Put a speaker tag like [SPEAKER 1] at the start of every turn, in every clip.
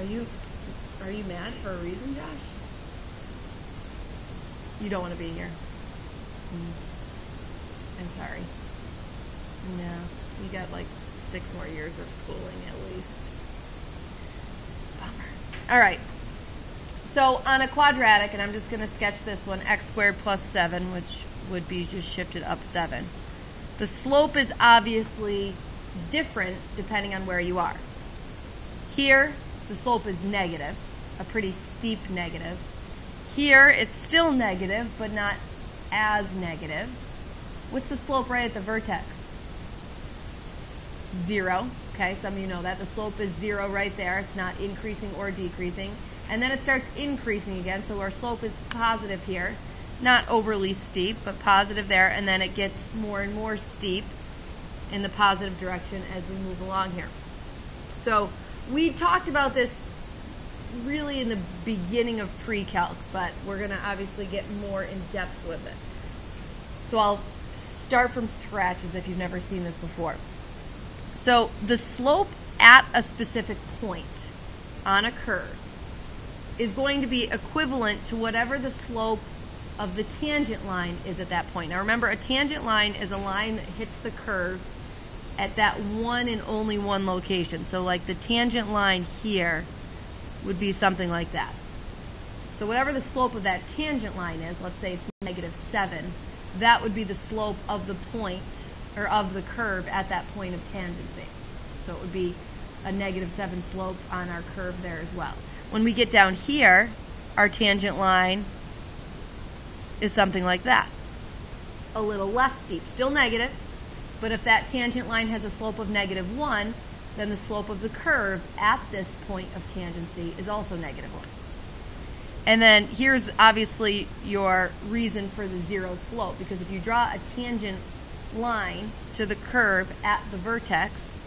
[SPEAKER 1] Are you are you mad for a reason, Josh? You don't want to be here. Mm. I'm sorry. No, you got like six more years of schooling at least. Bummer. All right. So on a quadratic, and I'm just going to sketch this one, x squared plus 7, which would be just shifted up 7. The slope is obviously different depending on where you are. Here, the slope is negative, a pretty steep negative. Here, it's still negative, but not as negative. What's the slope right at the vertex? Zero. Okay, some of you know that. The slope is zero right there. It's not increasing or decreasing. And then it starts increasing again, so our slope is positive here. Not overly steep, but positive there. And then it gets more and more steep in the positive direction as we move along here. So we talked about this really in the beginning of pre-calc, but we're going to obviously get more in depth with it. So I'll start from scratch as if you've never seen this before. So the slope at a specific point on a curve is going to be equivalent to whatever the slope of the tangent line is at that point. Now remember, a tangent line is a line that hits the curve at that one and only one location. So like the tangent line here would be something like that. So whatever the slope of that tangent line is, let's say it's negative 7, that would be the slope of the point or of the curve at that point of tangency. So it would be a negative 7 slope on our curve there as well. When we get down here, our tangent line is something like that. A little less steep, still negative, but if that tangent line has a slope of negative 1, then the slope of the curve at this point of tangency is also negative 1. And then here's obviously your reason for the zero slope, because if you draw a tangent line to the curve at the vertex,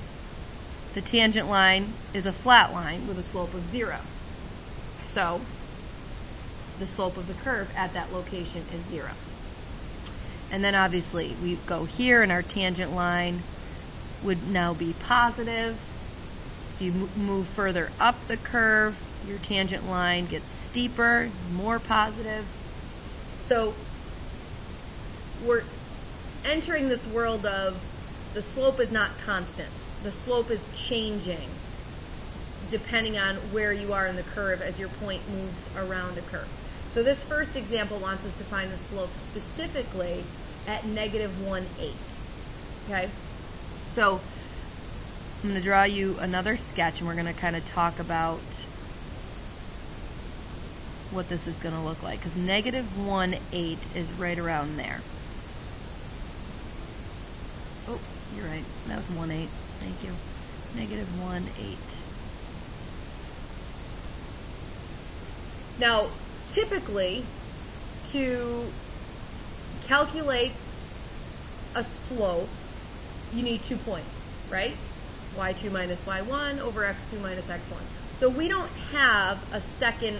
[SPEAKER 1] the tangent line is a flat line with a slope of zero. So the slope of the curve at that location is zero. And then obviously we go here and our tangent line would now be positive. If you move further up the curve, your tangent line gets steeper, more positive. So we're entering this world of the slope is not constant. The slope is changing depending on where you are in the curve as your point moves around a curve. So this first example wants us to find the slope specifically at negative 1 8. Okay? So I'm going to draw you another sketch and we're going to kind of talk about what this is going to look like because negative 1 8 is right around there. Oh, you're right. That was 1 8. Thank you. Negative 1 8. Now, typically, to calculate a slope, you need two points, right? y2 minus y1 over x2 minus x1. So we don't have a second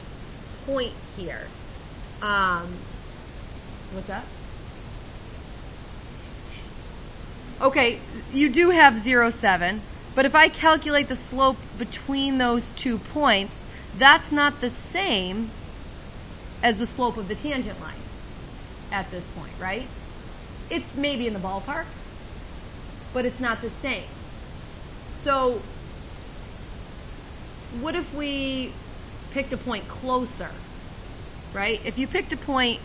[SPEAKER 1] point here. Um, what's that? Okay, you do have 0, 7, but if I calculate the slope between those two points, that's not the same as the slope of the tangent line at this point, right? It's maybe in the ballpark, but it's not the same. So, what if we picked a point closer, right? If you picked a point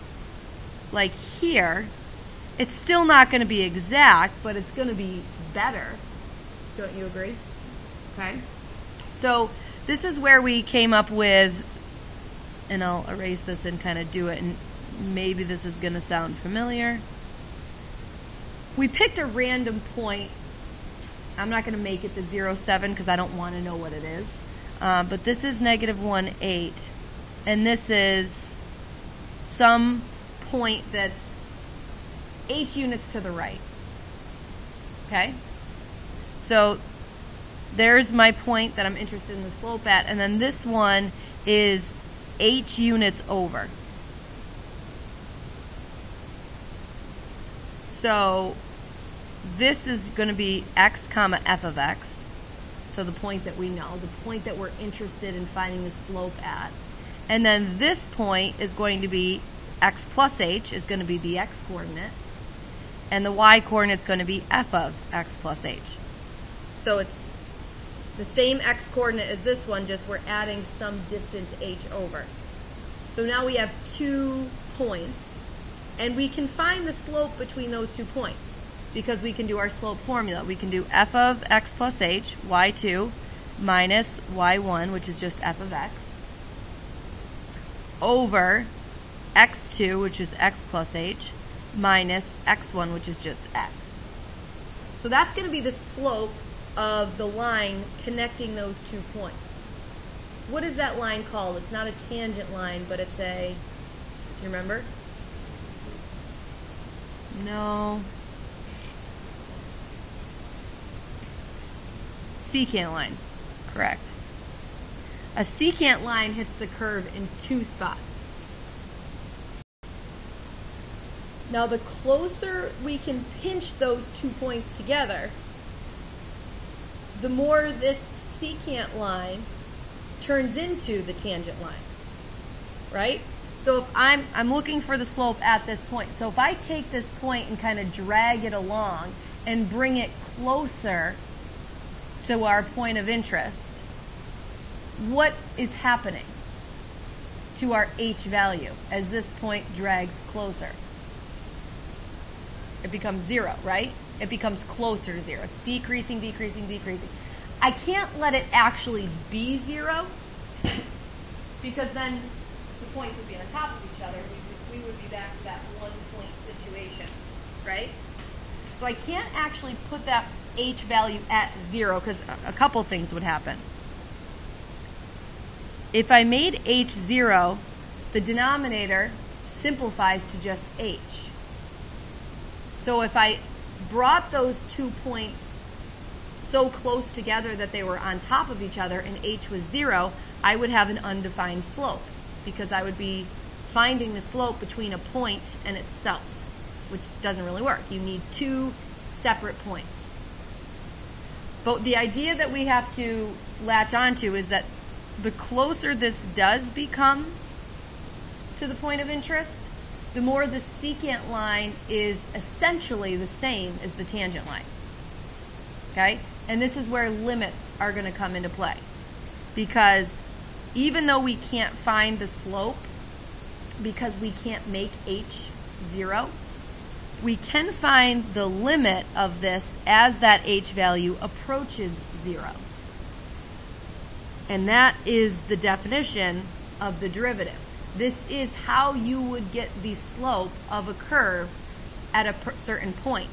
[SPEAKER 1] like here, it's still not going to be exact, but it's going to be better. Don't you agree? Okay. So, this is where we came up with, and I'll erase this and kind of do it, and maybe this is going to sound familiar. We picked a random point I'm not going to make it the 0, 7 because I don't want to know what it is. Uh, but this is negative 1, 8. And this is some point that's 8 units to the right. Okay? So there's my point that I'm interested in the slope at. And then this one is 8 units over. So this is going to be x comma f of x. so the point that we know, the point that we're interested in finding the slope at. And then this point is going to be x plus h is going to be the x coordinate, and the y coordinate is going to be f of x plus h. So it's the same x coordinate as this one, just we're adding some distance h over. So now we have two points, and we can find the slope between those two points because we can do our slope formula. We can do f of x plus h, y2, minus y1, which is just f of x, over x2, which is x plus h, minus x1, which is just x. So that's going to be the slope of the line connecting those two points. What is that line called? It's not a tangent line, but it's a, do you remember? No. Secant line, correct. A secant line hits the curve in two spots. Now, the closer we can pinch those two points together, the more this secant line turns into the tangent line, right? So if I'm, I'm looking for the slope at this point. So if I take this point and kind of drag it along and bring it closer to our point of interest, what is happening to our h value as this point drags closer? It becomes zero, right? it becomes closer to zero. It's decreasing, decreasing, decreasing. I can't let it actually be zero because then the points would be on top of each other. We would, we would be back to that one point situation, right? So I can't actually put that h value at zero because a couple things would happen. If I made h zero, the denominator simplifies to just h. So if I brought those two points so close together that they were on top of each other and h was zero, I would have an undefined slope because I would be finding the slope between a point and itself, which doesn't really work. You need two separate points. But the idea that we have to latch onto is that the closer this does become to the point of interest, the more the secant line is essentially the same as the tangent line. Okay? And this is where limits are going to come into play. Because even though we can't find the slope, because we can't make h zero, we can find the limit of this as that h value approaches zero. And that is the definition of the derivative. This is how you would get the slope of a curve at a certain point.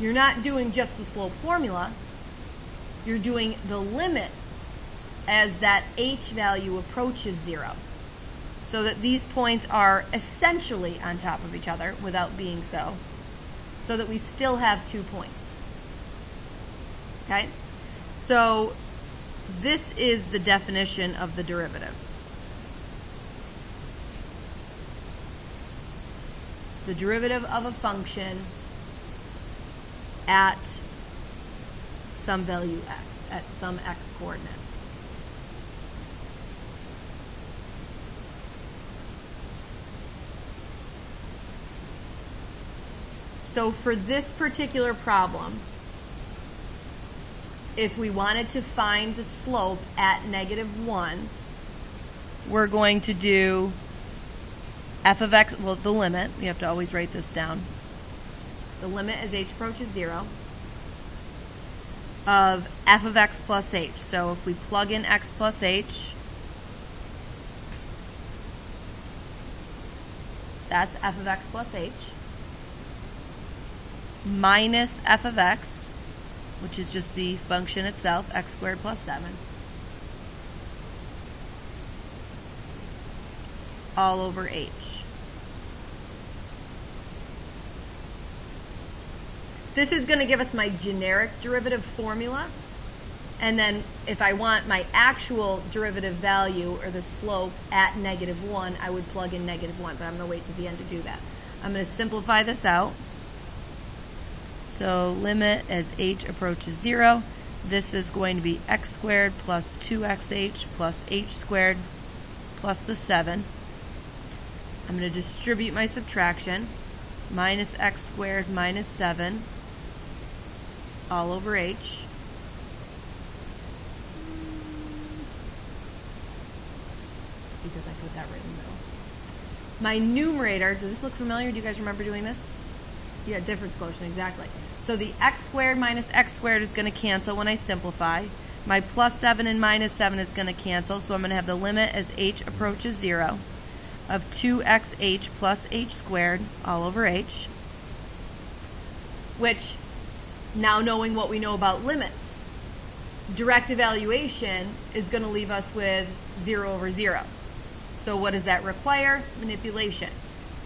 [SPEAKER 1] You're not doing just the slope formula, you're doing the limit as that h value approaches zero. So that these points are essentially on top of each other without being so. So that we still have two points. Okay? So this is the definition of the derivative. the derivative of a function at some value x, at some x coordinate. So for this particular problem, if we wanted to find the slope at negative 1, we're going to do f of x, well, the limit, you have to always write this down. The limit as h approaches 0 of f of x plus h. So if we plug in x plus h, that's f of x plus h, minus f of x, which is just the function itself, x squared plus 7, all over h. This is going to give us my generic derivative formula. And then if I want my actual derivative value or the slope at negative 1, I would plug in negative 1. But I'm going to wait to the end to do that. I'm going to simplify this out. So limit as h approaches 0. this is going to be x squared plus 2xh plus h squared plus the 7. I'm going to distribute my subtraction. Minus x squared minus 7 all over h. Because I put that right in the middle. My numerator, does this look familiar? Do you guys remember doing this? Yeah, difference quotient, exactly. So the x squared minus x squared is going to cancel when I simplify. My plus 7 and minus 7 is going to cancel, so I'm going to have the limit as h approaches 0 of 2xh plus h squared all over h, which, now knowing what we know about limits, direct evaluation is going to leave us with 0 over 0. So what does that require? Manipulation.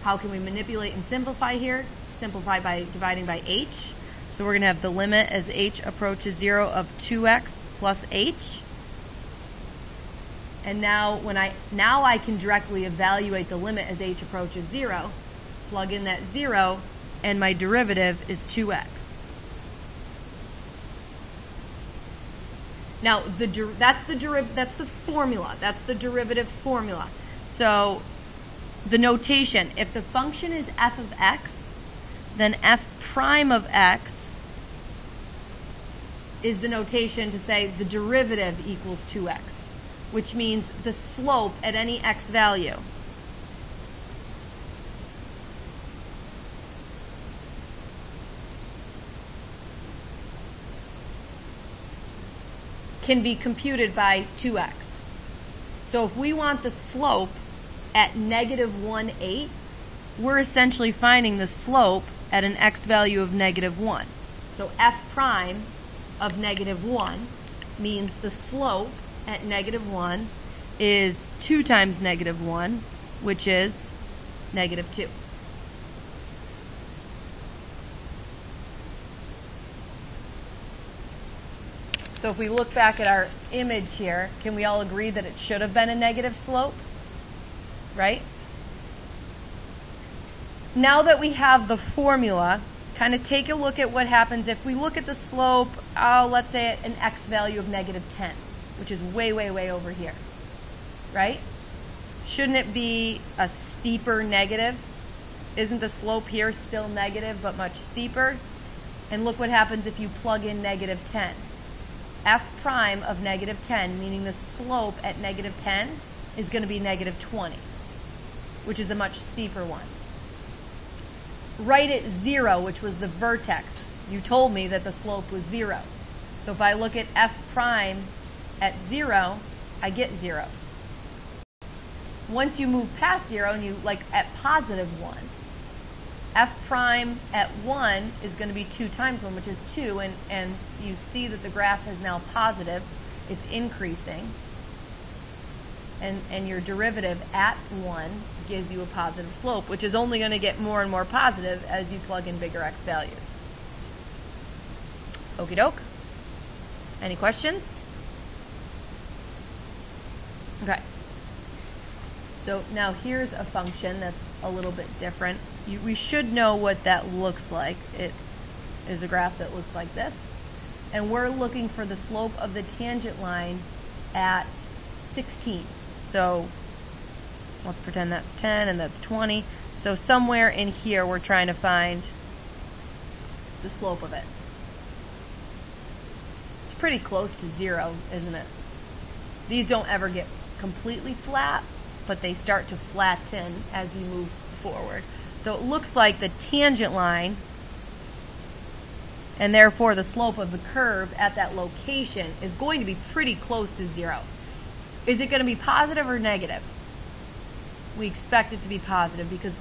[SPEAKER 1] How can we manipulate and simplify here? Simplify by dividing by h. So we're going to have the limit as h approaches 0 of 2x plus h. And now when I now I can directly evaluate the limit as h approaches 0. Plug in that 0 and my derivative is 2x. Now the that's the deriv that's the formula. That's the derivative formula. So the notation, if the function is f of x, then f prime of x is the notation to say the derivative equals 2x, which means the slope at any x value. can be computed by 2x. So if we want the slope at negative 1 8, we're essentially finding the slope at an x value of negative 1. So f prime of negative 1 means the slope at negative 1 is 2 times negative 1, which is negative 2. So if we look back at our image here, can we all agree that it should have been a negative slope? Right? Now that we have the formula, kind of take a look at what happens if we look at the slope, oh, let's say an x value of negative 10, which is way, way, way over here, right? Shouldn't it be a steeper negative? Isn't the slope here still negative but much steeper? And look what happens if you plug in negative 10. f prime of negative 10, meaning the slope at negative 10, is going to be negative 20, which is a much steeper one right at zero, which was the vertex, you told me that the slope was zero. So if I look at f prime at zero, I get zero. Once you move past zero and you like at positive one, f prime at one is going to be two times one, which is two, and, and you see that the graph is now positive. It's increasing. And, and your derivative at one gives you a positive slope, which is only going to get more and more positive as you plug in bigger x values. Okie doke. Any questions? Okay. So now here's a function that's a little bit different. You, we should know what that looks like. It is a graph that looks like this. And we're looking for the slope of the tangent line at 16. So Let's pretend that's 10 and that's 20. So somewhere in here we're trying to find the slope of it. It's pretty close to zero, isn't it? These don't ever get completely flat, but they start to flatten as you move forward. So it looks like the tangent line and therefore the slope of the curve at that location is going to be pretty close to zero. Is it going to be positive or negative? we expect it to be positive because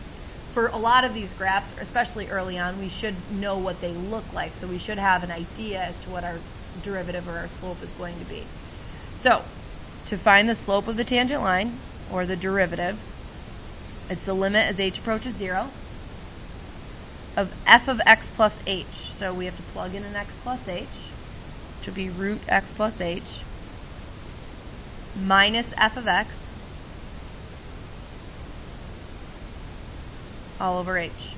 [SPEAKER 1] for a lot of these graphs, especially early on, we should know what they look like. So we should have an idea as to what our derivative or our slope is going to be. So to find the slope of the tangent line, or the derivative, it's the limit as h approaches 0 of f of x plus h. So we have to plug in an x plus h to be root x plus h minus f of x all over H.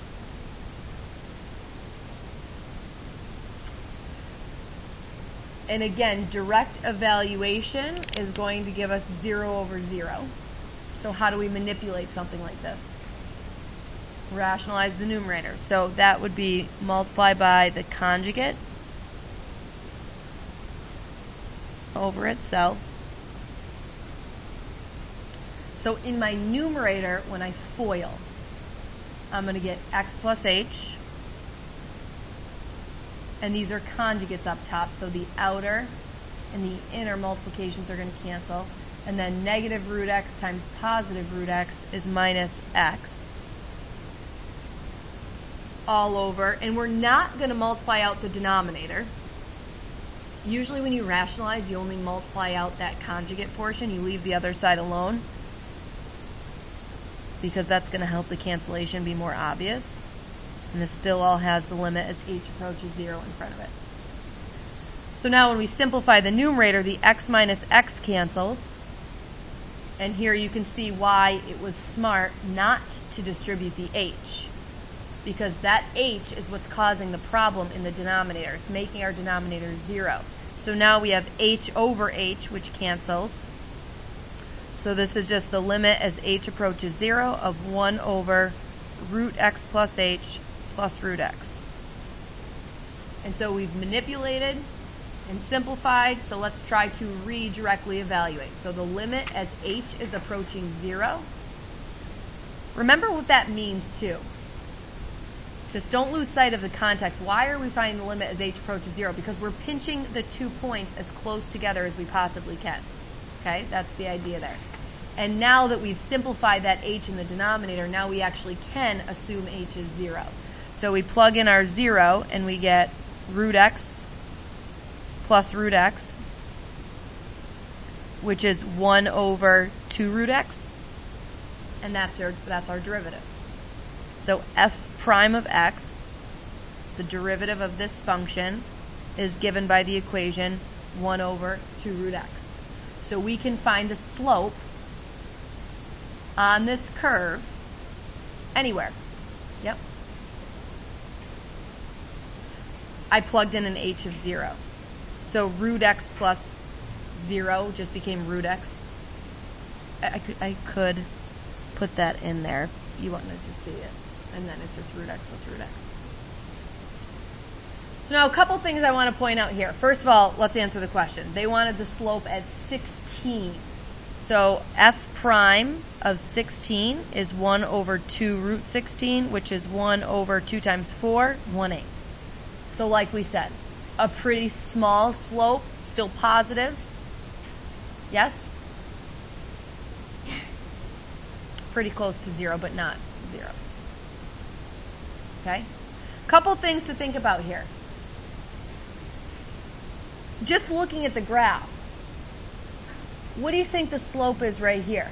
[SPEAKER 1] And again, direct evaluation is going to give us 0 over 0. So how do we manipulate something like this? Rationalize the numerator. So that would be multiply by the conjugate over itself. So in my numerator, when I FOIL, I'm going to get x plus h. And these are conjugates up top, so the outer and the inner multiplications are going to cancel. And then negative root x times positive root x is minus x all over. And we're not going to multiply out the denominator. Usually when you rationalize, you only multiply out that conjugate portion. You leave the other side alone because that's going to help the cancellation be more obvious. And this still all has the limit as h approaches 0 in front of it. So now when we simplify the numerator, the x minus x cancels. And here you can see why it was smart not to distribute the h. Because that h is what's causing the problem in the denominator. It's making our denominator 0. So now we have h over h, which cancels. So this is just the limit as h approaches 0 of 1 over root x plus h plus root x. And so we've manipulated and simplified, so let's try to redirectly evaluate. So the limit as h is approaching 0. Remember what that means too. Just don't lose sight of the context. Why are we finding the limit as h approaches 0? Because we're pinching the two points as close together as we possibly can. Okay, that's the idea there. And now that we've simplified that h in the denominator, now we actually can assume h is 0. So we plug in our 0 and we get root x plus root x, which is 1 over 2 root x. And that's our, that's our derivative. So f prime of x, the derivative of this function, is given by the equation 1 over 2 root x. So we can find the slope on this curve anywhere. Yep. I plugged in an h of 0. So root x plus 0 just became root x. I, could, I could put that in there you wanted to see it. And then it's just root x plus root x. So now a couple things I want to point out here. First of all, let's answer the question. They wanted the slope at 16. So f prime of 16 is 1 over 2 root 16, which is 1 over 2 times 4, 1 8. So like we said, a pretty small slope, still positive. Yes? Pretty close to 0, but not 0. Okay? Couple things to think about here. Just looking at the graph, what do you think the slope is right here?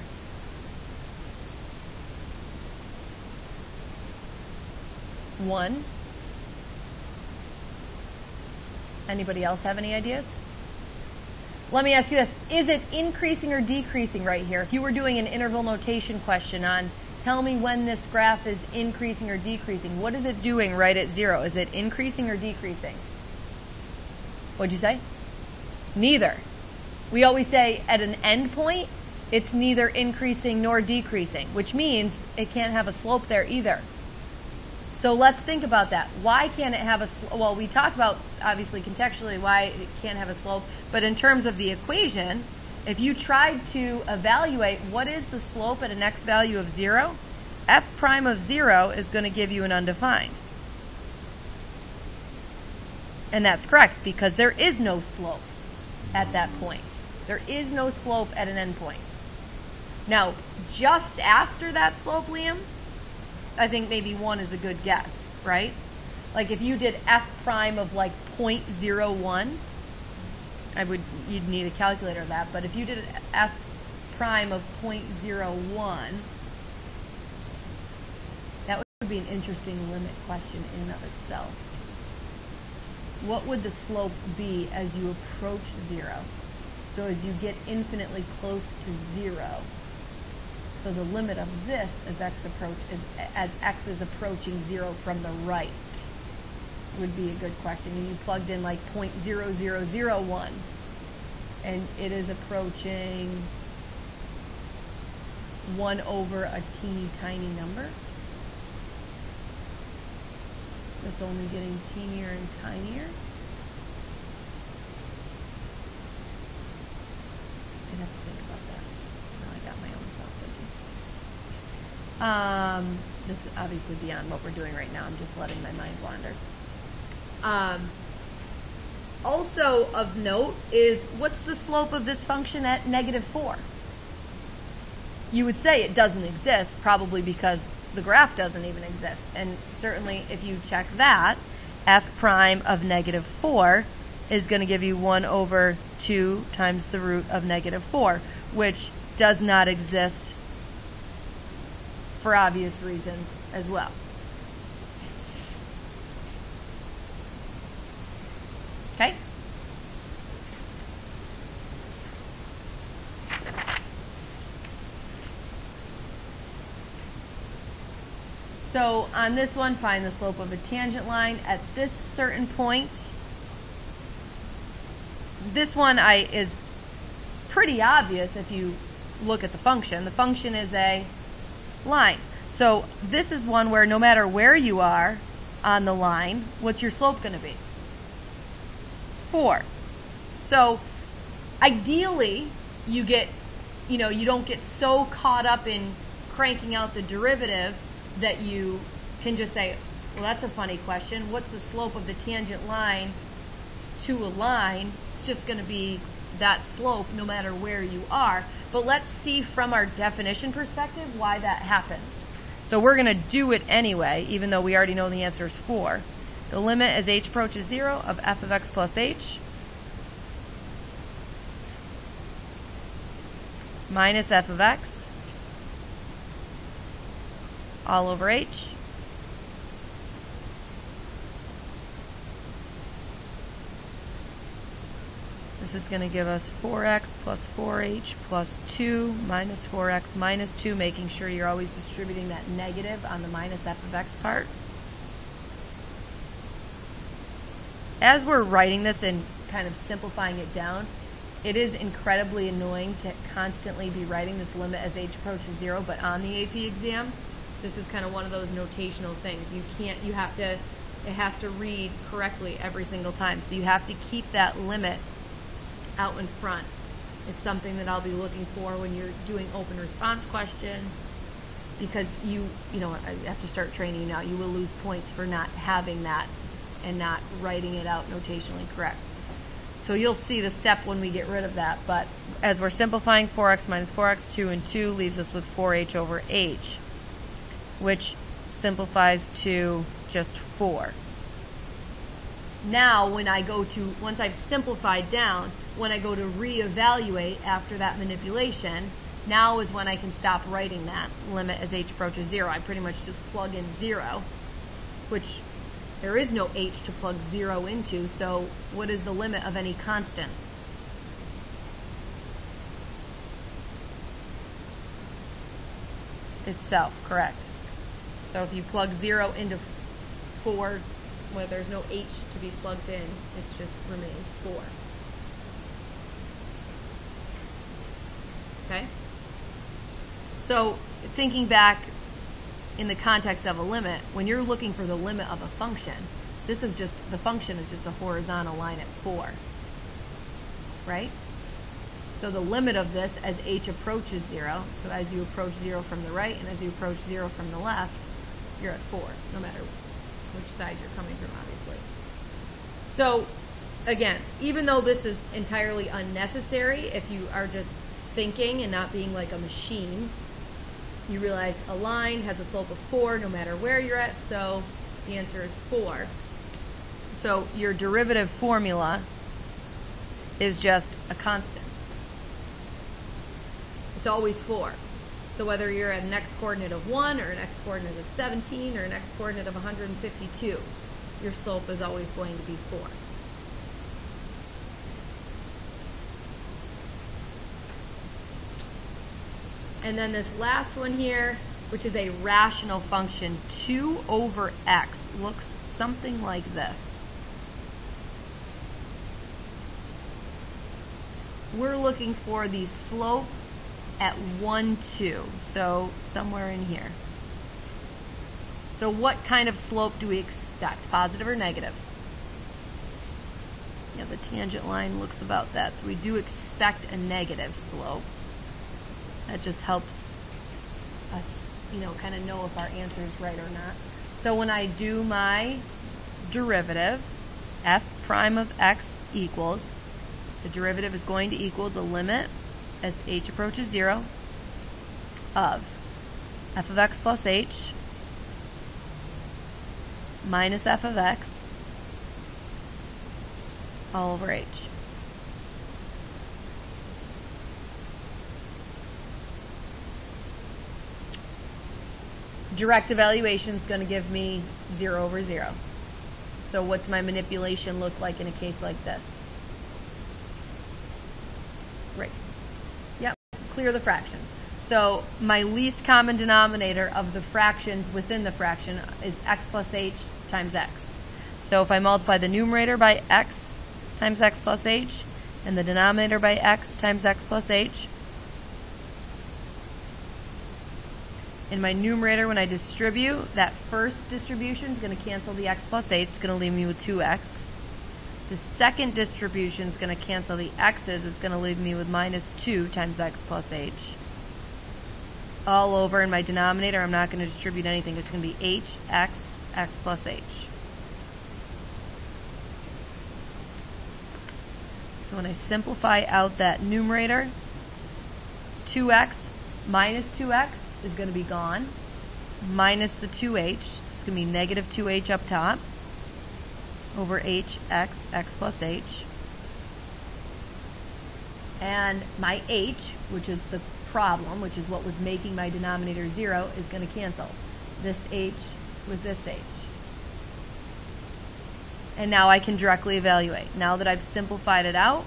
[SPEAKER 1] One. Anybody else have any ideas? Let me ask you this. Is it increasing or decreasing right here? If you were doing an interval notation question on tell me when this graph is increasing or decreasing, what is it doing right at zero? Is it increasing or decreasing? What'd you say? Neither. We always say at an end point, it's neither increasing nor decreasing, which means it can't have a slope there either. So let's think about that. Why can't it have a slope? Well, we talked about obviously contextually why it can't have a slope, but in terms of the equation, if you tried to evaluate what is the slope at an x value of 0, f prime of 0 is going to give you an undefined. And that's correct because there is no slope at that point. There is no slope at an endpoint. Now, just after that slope, Liam, I think maybe one is a good guess, right? Like if you did f prime of like 0.01, I would you'd need a calculator of that. But if you did f prime of 0.01, that would be an interesting limit question in and of itself. What would the slope be as you approach zero? So as you get infinitely close to zero, so the limit of this as x approach is as x is approaching zero from the right. would be a good question. And you plugged in like 0.0001 and it is approaching 1 over a teeny tiny number. That's only getting teenier and tinier. I'd have to think about that. Now I got my own self thinking. Um, that's obviously beyond what we're doing right now. I'm just letting my mind wander. Um, also of note is what's the slope of this function at negative 4? You would say it doesn't exist, probably because the graph doesn't even exist. And certainly if you check that, f prime of negative 4 is going to give you 1 over 2 times the root of negative 4, which does not exist for obvious reasons as well. Okay? So on this one, find the slope of a tangent line at this certain point. This one I is pretty obvious if you look at the function. The function is a line. So this is one where no matter where you are on the line, what's your slope going to be? 4. So ideally, you get, you know, you don't get so caught up in cranking out the derivative that you can just say, well, that's a funny question. What's the slope of the tangent line to a line? It's just going to be that slope no matter where you are. But let's see from our definition perspective why that happens. So we're going to do it anyway, even though we already know the answer is 4. The limit as h approaches 0 of f of x plus h minus f of x all over h. This is going to give us 4x plus 4h plus 2 minus 4x minus 2, making sure you're always distributing that negative on the minus f of x part. As we're writing this and kind of simplifying it down, it is incredibly annoying to constantly be writing this limit as h approaches 0, but on the AP exam, this is kind of one of those notational things. You can't, you have to, it has to read correctly every single time. So you have to keep that limit out in front. It's something that I'll be looking for when you're doing open response questions because you, you know, I have to start training now. You will lose points for not having that and not writing it out notationally correct. So you'll see the step when we get rid of that. But as we're simplifying 4x minus 4x, 2 and 2 leaves us with 4h over h which simplifies to just 4. Now, when I go to, once I've simplified down, when I go to reevaluate after that manipulation, now is when I can stop writing that limit as h approaches 0. I pretty much just plug in 0, which there is no h to plug 0 into, so what is the limit of any constant? Itself, correct. So if you plug 0 into 4, where there's no h to be plugged in, it just remains 4. Okay? So thinking back in the context of a limit, when you're looking for the limit of a function, this is just, the function is just a horizontal line at 4. Right? So the limit of this as h approaches 0, so as you approach 0 from the right and as you approach 0 from the left, you're at four, no matter which side you're coming from, obviously. So, again, even though this is entirely unnecessary, if you are just thinking and not being like a machine, you realize a line has a slope of four no matter where you're at, so the answer is four. So your derivative formula is just a constant. It's always four. So whether you're at an x coordinate of 1 or an x coordinate of 17 or an x coordinate of 152, your slope is always going to be 4. And then this last one here, which is a rational function, 2 over x looks something like this. We're looking for the slope at 1, 2, so somewhere in here. So what kind of slope do we expect, positive or negative? Yeah, the tangent line looks about that. So we do expect a negative slope. That just helps us, you know, kind of know if our answer is right or not. So when I do my derivative, f prime of x equals, the derivative is going to equal the limit as h approaches 0 of f of x plus h minus f of x all over h. Direct evaluation is going to give me 0 over 0. So what's my manipulation look like in a case like this? Right. Yep, clear the fractions. So my least common denominator of the fractions within the fraction is x plus h times x. So if I multiply the numerator by x times x plus h and the denominator by x times x plus h, in my numerator when I distribute, that first distribution is going to cancel the x plus h. It's going to leave me with 2x. The second distribution is going to cancel the x's. It's going to leave me with minus 2 times x plus h all over in my denominator. I'm not going to distribute anything. It's going to be h, x, x plus h. So when I simplify out that numerator, 2x minus 2x is going to be gone, minus the 2h. It's going to be negative 2h up top over h, x, x plus h. And my h, which is the problem, which is what was making my denominator 0, is going to cancel this h with this h. And now I can directly evaluate. Now that I've simplified it out,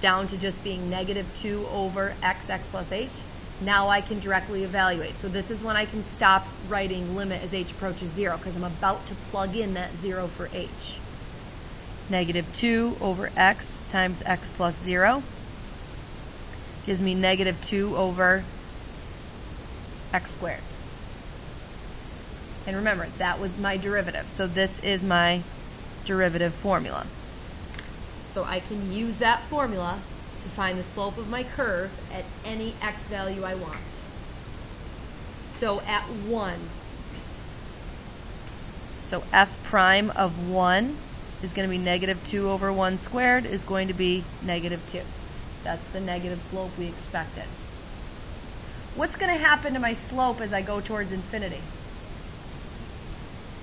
[SPEAKER 1] down to just being negative 2 over x, x plus h, now I can directly evaluate. So this is when I can stop writing limit as h approaches 0, because I'm about to plug in that 0 for h. Negative 2 over x times x plus 0 gives me negative 2 over x squared. And remember, that was my derivative. So this is my derivative formula. So I can use that formula to find the slope of my curve at any x value I want. So at 1, so f prime of 1 is going to be negative 2 over 1 squared is going to be negative 2. That's the negative slope we expected. What's going to happen to my slope as I go towards infinity?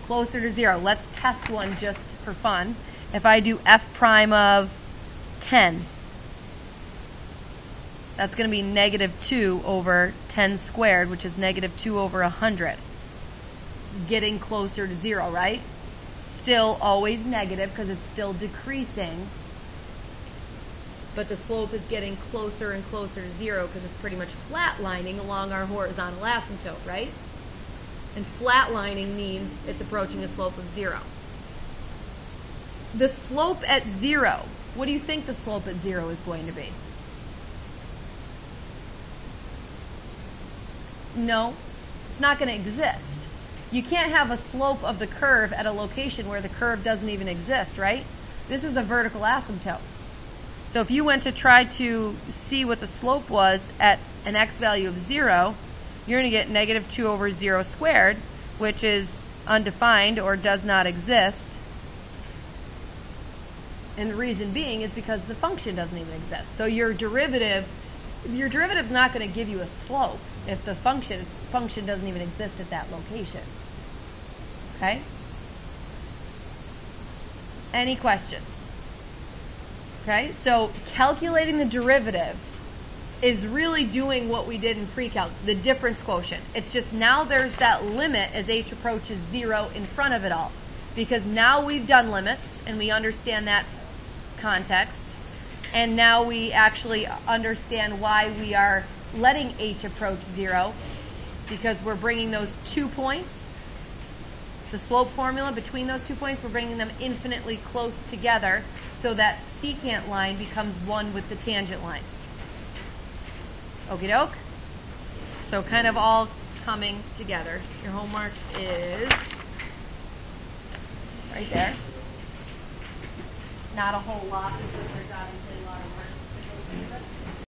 [SPEAKER 1] Closer to 0. Let's test one just for fun. If I do f prime of 10, that's going to be negative 2 over 10 squared, which is negative 2 over 100. Getting closer to 0, right? Still always negative because it's still decreasing but the slope is getting closer and closer to zero because it's pretty much flatlining along our horizontal asymptote, right? And flatlining means it's approaching a slope of zero. The slope at zero, what do you think the slope at zero is going to be? No, it's not going to exist. You can't have a slope of the curve at a location where the curve doesn't even exist, right? This is a vertical asymptote. So if you went to try to see what the slope was at an x value of 0, you're going to get negative 2 over 0 squared, which is undefined or does not exist. And the reason being is because the function doesn't even exist. So your derivative, your derivative is not going to give you a slope if the function function doesn't even exist at that location. Okay? Any questions? Okay, so calculating the derivative is really doing what we did in pre-calc, the difference quotient. It's just now there's that limit as h approaches zero in front of it all. Because now we've done limits and we understand that context. And now we actually understand why we are letting h approach zero. because we're bringing those two points, the slope formula between those two points, we're bringing them infinitely close together so that secant line becomes one with the tangent line. Okie doke? So kind of all coming together. Your homework is right there. Not a whole lot because there's obviously